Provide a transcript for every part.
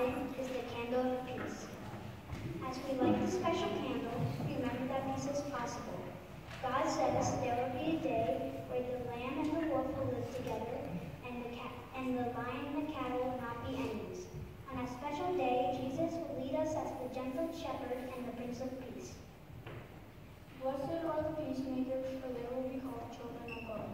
is the candle of peace. As we light the special candle, remember that peace is possible. God says there will be a day where the lamb and the wolf will live together, and the cat and the lion and the cattle will not be enemies. On that special day, Jesus will lead us as the gentle shepherd and the Prince of Peace. Blessed are the peacemakers, for they will be called children of God.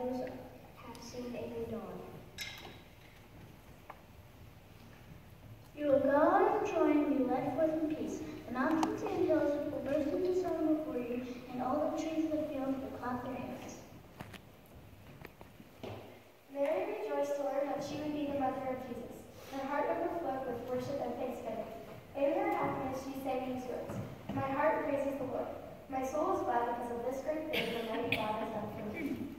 Worship and thanksgiving. In peace. The mountains and hills will burst into song before you, and all the trees of the field will clap their hands. Mary rejoiced to learn that she would be the mother of Jesus. her heart overflowed with worship and thanksgiving. In her happiness she sang these words, My heart praises the Lord. My soul is glad because of this great thing the mighty God has done for me.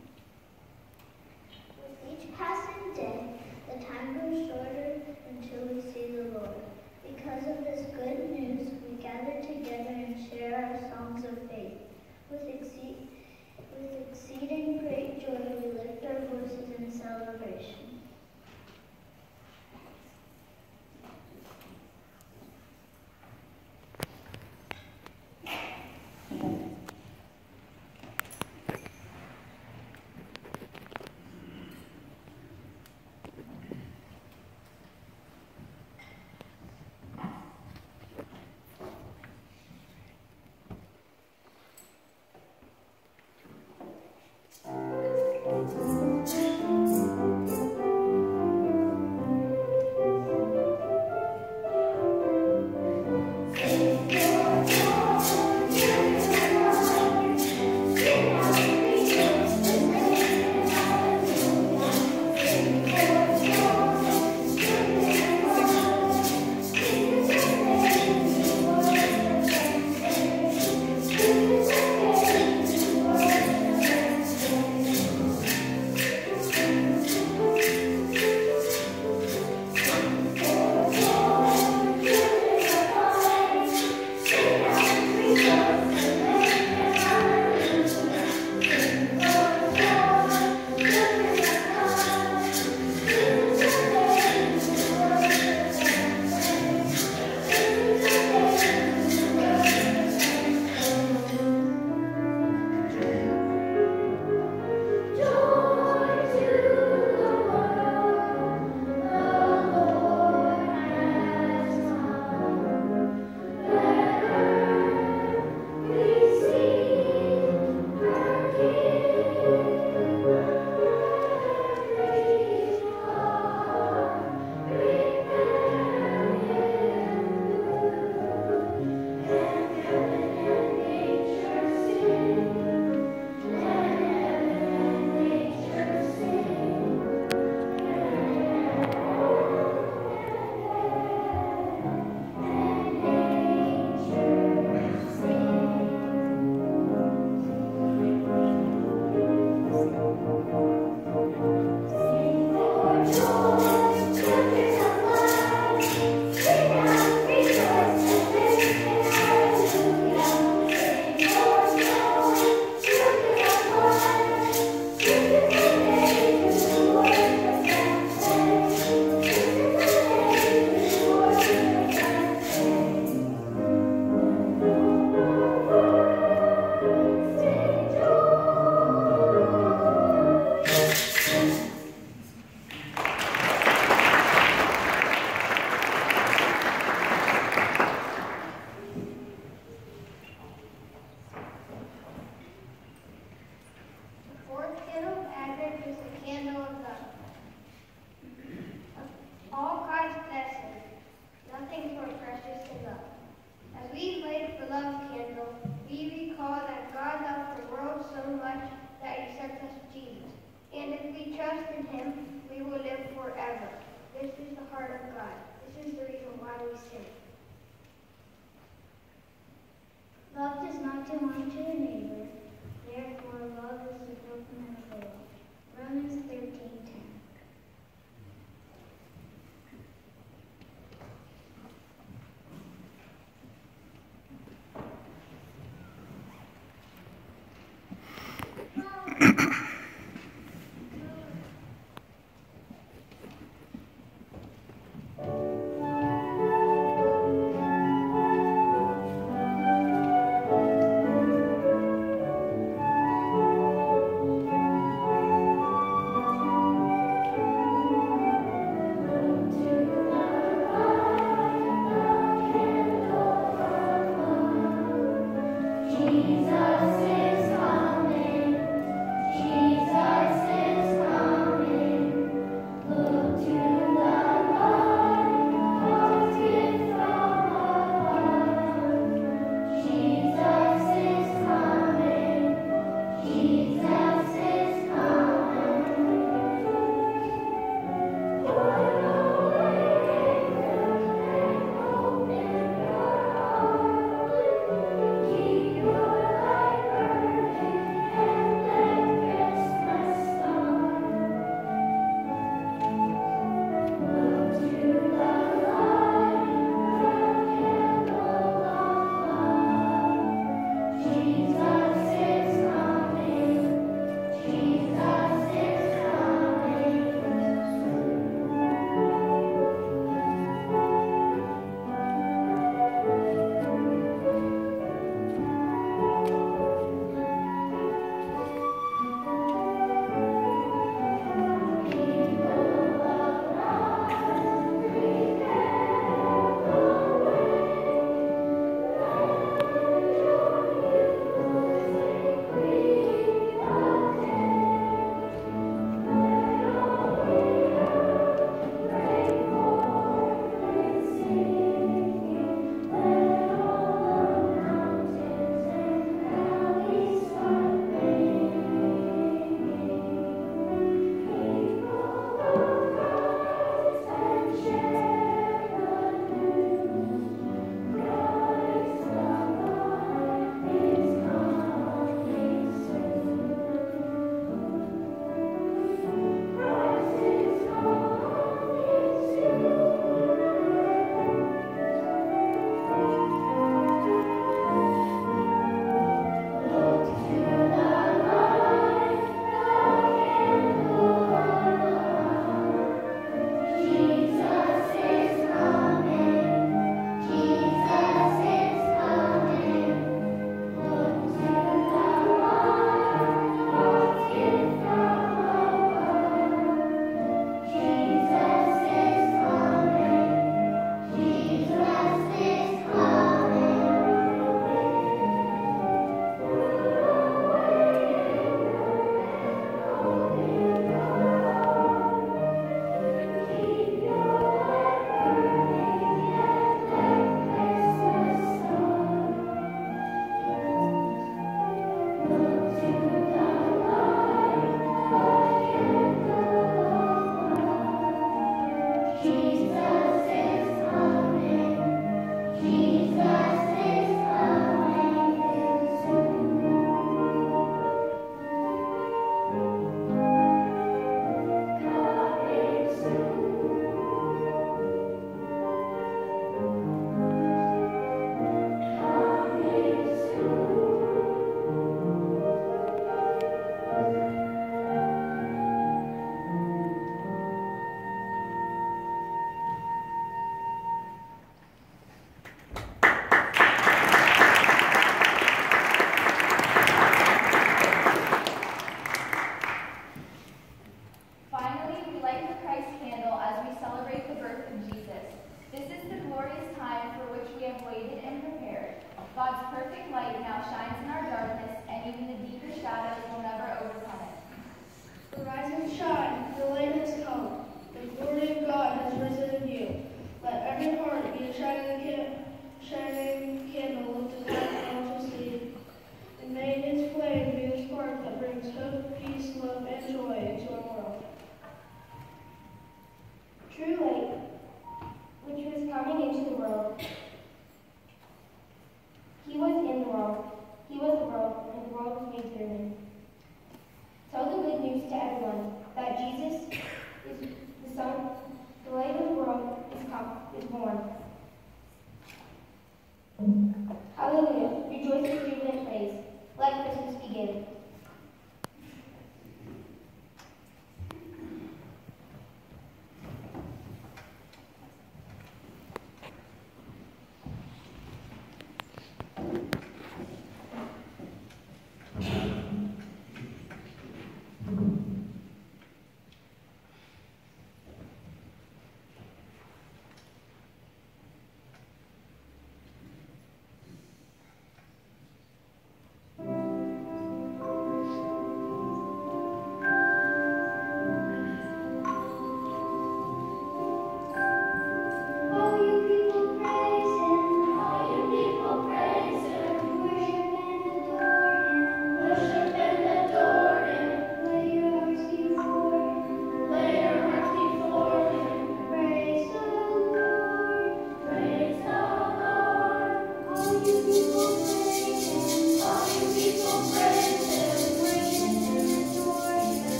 Heart be